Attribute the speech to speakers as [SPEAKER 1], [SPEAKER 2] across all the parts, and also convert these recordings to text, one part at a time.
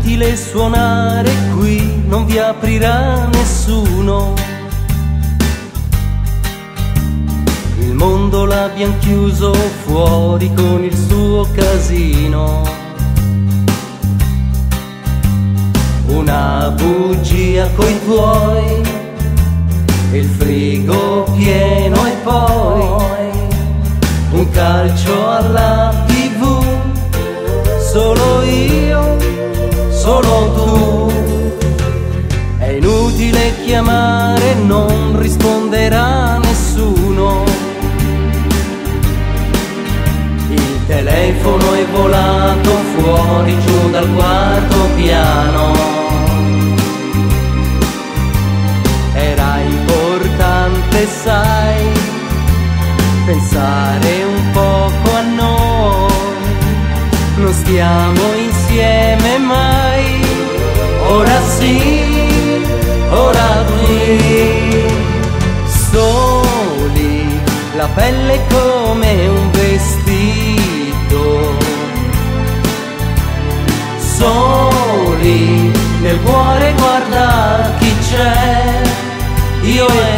[SPEAKER 1] inutile suonare qui, non vi aprirà nessuno. Il mondo l'abbiamo chiuso fuori con il suo casino. Una bugia coi tuoi, il frigo pieno e poi un calcio alla tv, solo io, solo tu. È inutile chiamare, non risponderà nessuno. Il telefono è volato fuori giù dal quarto piano. Era importante, sai, pensare un poco a noi. Non stiamo insieme mai, ora sì, ora qui. Soli, la pelle come un vestito. Soli, nel cuore guarda chi c'è, io e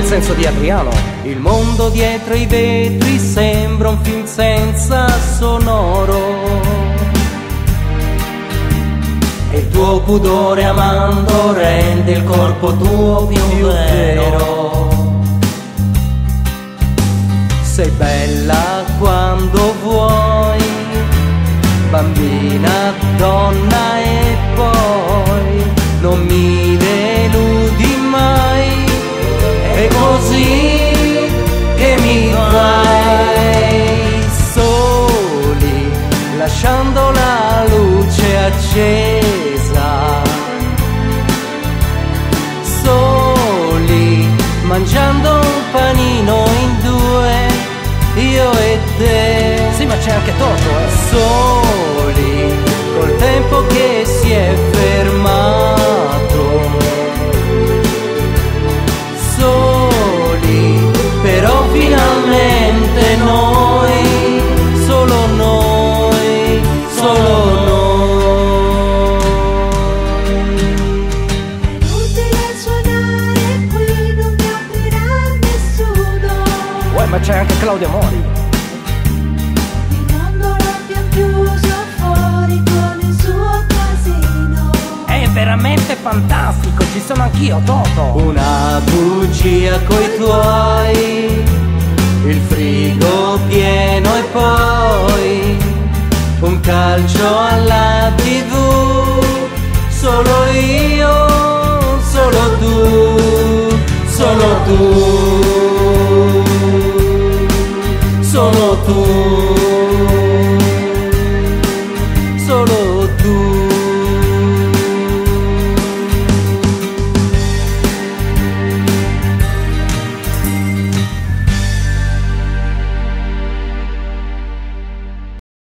[SPEAKER 1] nel
[SPEAKER 2] senso di Adriano?
[SPEAKER 1] Il mondo dietro i vetri sembra un film senza sonoro. E il tuo pudore amando rende il corpo tuo più vero. Sei bella quando vuoi, bambina, donna È così che mi fai soli, lasciando la luce accesa. Soli, mangiando un panino in due, io e te.
[SPEAKER 2] Sì, ma c'è anche Toto, eh.
[SPEAKER 1] Soli,
[SPEAKER 2] ma c'è anche Claudio Mori.
[SPEAKER 3] Il mondo l'abbiamo chiuso fuori con il suo casino.
[SPEAKER 2] È veramente fantastico, ci sono anch'io, Toto.
[SPEAKER 1] Una bugia coi tuoi, il frigo pieno e poi un calcio alla tv, solo io, solo tu, solo tu, solo tu.